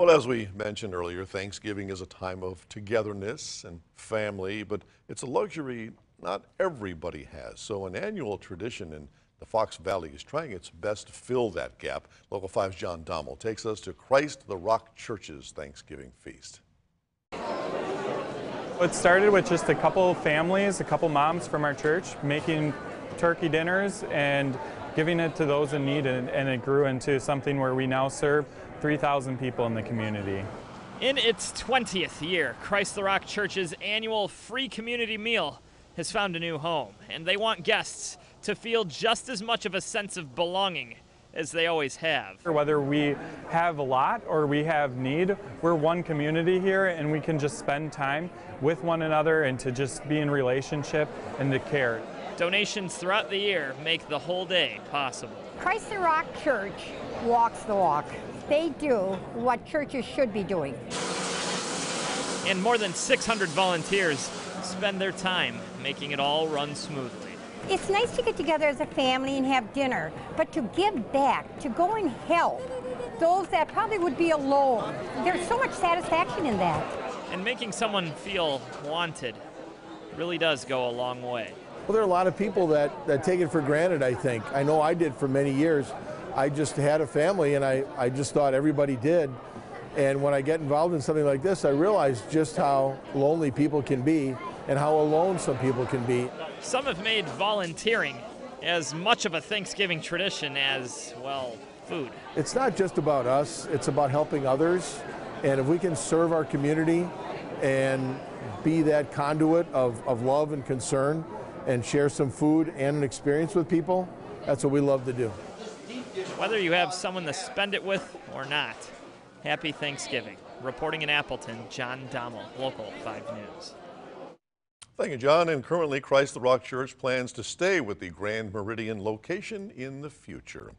Well, as we mentioned earlier, Thanksgiving is a time of togetherness and family, but it's a luxury not everybody has. So, an annual tradition in the Fox Valley is trying its best to fill that gap. Local 5's John Dommel takes us to Christ the Rock Church's Thanksgiving feast. It started with just a couple families, a couple moms from our church making turkey dinners and giving it to those in need, and, and it grew into something where we now serve 3,000 people in the community. In its 20th year, Christ the Rock Church's annual free community meal has found a new home, and they want guests to feel just as much of a sense of belonging as they always have. Whether we have a lot or we have need, we're one community here and we can just spend time with one another and to just be in relationship and to care. Donations throughout the year make the whole day possible. Christ the Rock Church walks the walk. They do what churches should be doing. And more than 600 volunteers spend their time making it all run smoothly. It's nice to get together as a family and have dinner, but to give back, to go and help those that probably would be alone, there's so much satisfaction in that. And making someone feel wanted really does go a long way. Well, there are a lot of people that, that take it for granted, I think. I know I did for many years. I just had a family and I, I just thought everybody did. And when I get involved in something like this, I realize just how lonely people can be and how alone some people can be. Some have made volunteering as much of a Thanksgiving tradition as, well, food. It's not just about us, it's about helping others. And if we can serve our community and be that conduit of, of love and concern and share some food and an experience with people, that's what we love to do. Whether you have someone to spend it with or not, happy Thanksgiving. Reporting in Appleton, John Dommel, Local 5 News. Thank you, John. And currently, Christ the Rock Church plans to stay with the Grand Meridian location in the future.